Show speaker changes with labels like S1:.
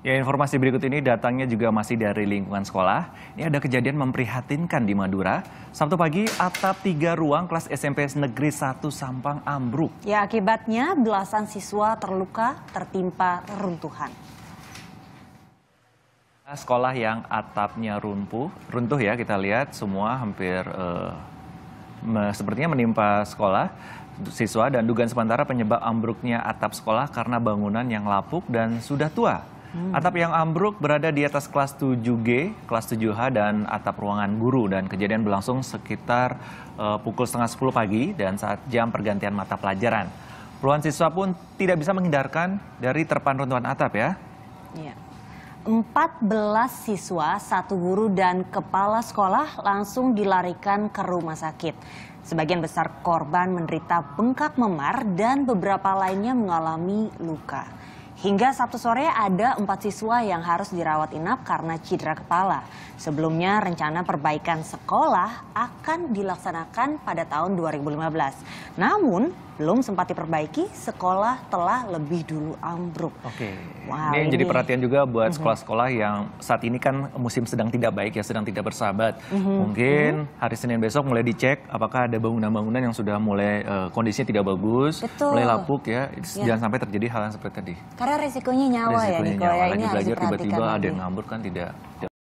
S1: Ya, informasi berikut ini datangnya juga masih dari lingkungan sekolah. Ini ada kejadian memprihatinkan di Madura. Sabtu pagi, atap tiga ruang kelas SMP Negeri 1 Sampang ambruk.
S2: Ya, akibatnya belasan siswa terluka tertimpa reruntuhan.
S1: Sekolah yang atapnya runtuh, runtuh ya kita lihat semua hampir eh, me- sepertinya menimpa sekolah siswa dan dugaan sementara penyebab ambruknya atap sekolah karena bangunan yang lapuk dan sudah tua. Atap yang ambruk berada di atas kelas 7G, kelas 7H dan atap ruangan guru dan kejadian berlangsung sekitar eh, pukul setengah 10 pagi dan saat jam pergantian mata pelajaran. Puluhan siswa pun tidak bisa menghindarkan dari terpan runtuhan atap ya.
S2: Ya. 14 siswa, satu guru dan kepala sekolah langsung dilarikan ke rumah sakit. Sebagian besar korban menderita bengkak memar dan beberapa lainnya mengalami luka. Hingga Sabtu sore ada empat siswa yang harus dirawat inap karena cedera kepala. Sebelumnya rencana perbaikan sekolah akan dilaksanakan pada tahun 2015. Namun belum sempat diperbaiki, sekolah telah lebih dulu ambruk.
S1: Oke.
S2: Wow,
S1: ini, jadi
S2: ini-
S1: perhatian juga buat sekolah-sekolah yang saat ini kan musim sedang tidak baik ya, sedang tidak bersahabat. Mungkin hari Senin besok mulai dicek apakah ada bangunan-bangunan yang sudah mulai eh, kondisinya tidak bagus,
S2: Betul.
S1: mulai lapuk ya.
S2: Ya.
S1: Jangan sampai terjadi hal yang seperti tadi.
S2: Karena resikonya nyawa ya
S1: Risikonya
S2: Niko
S1: nyawa
S2: ya, ini
S1: belajar tiba-tiba ada yang ngambur kan tidak